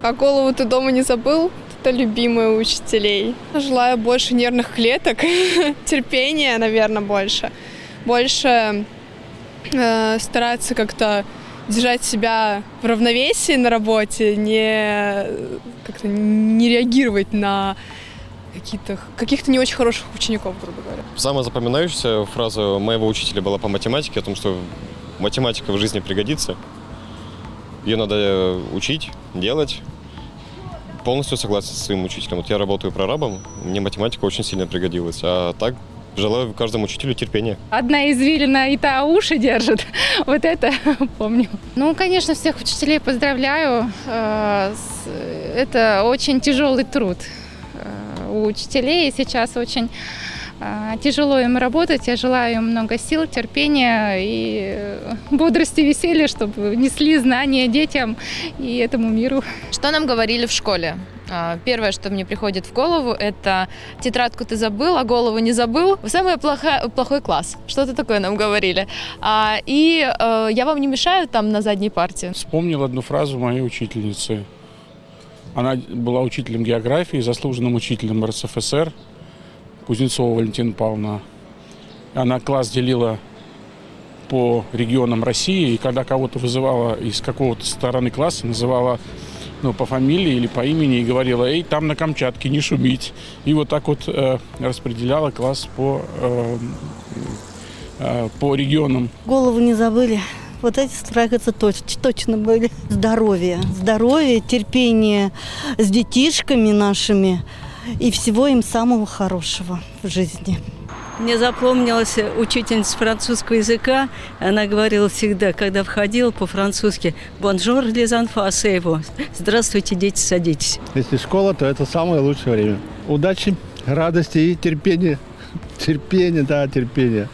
А голову ты дома не забыл? Это любимые учителей. Желаю больше нервных клеток, терпения, наверное, больше. Больше э, стараться как-то держать себя в равновесии на работе, не как-то не реагировать на каких-то каких-то не очень хороших учеников, грубо говоря. Самая запоминающаяся фраза моего учителя была по математике, о том, что математика в жизни пригодится. Ее надо учить, делать. Полностью согласен со своим учителем. Вот я работаю прорабом, мне математика очень сильно пригодилась. А так желаю каждому учителю терпения. Одна извилина и та уши держит. Вот это помню. Ну, конечно, всех учителей поздравляю. Э, с- Это очень тяжелый труд э, у учителей. И сейчас очень э, тяжело им работать. Я желаю им много сил, терпения и э, бодрости, веселья, чтобы несли знания детям и этому миру. Что нам говорили в школе? А, Первое, что мне приходит в голову, это тетрадку ты забыл, а голову не забыл. Самый плохо- плохой класс. Что-то такое нам говорили. А, И э, я вам не мешаю там на задней парте? Вспомнил одну фразу моей учительницы. Она была учителем географии, заслуженным учителем РСФСР, Кузнецова Валентина Павловна. Она класс делила по регионам России, и когда кого-то вызывала из какого-то стороны класса, называла ну, по фамилии или по имени и говорила, эй, там на Камчатке, не шуметь. И вот так вот э, распределяла класс по, э, э, по регионам. Голову не забыли. Вот эти страхицы точ- точно были. Здоровье. Здоровье, терпение с детишками нашими и всего им самого хорошего в жизни. Мне запомнилась учительница французского языка. Она говорила всегда, когда входила по-французски «Bonjour, enfants, asseyez-vous». Здравствуйте, дети, садитесь. Если школа, то это самое лучшее время. Удачи, радости и терпения. Терпение, да, терпение.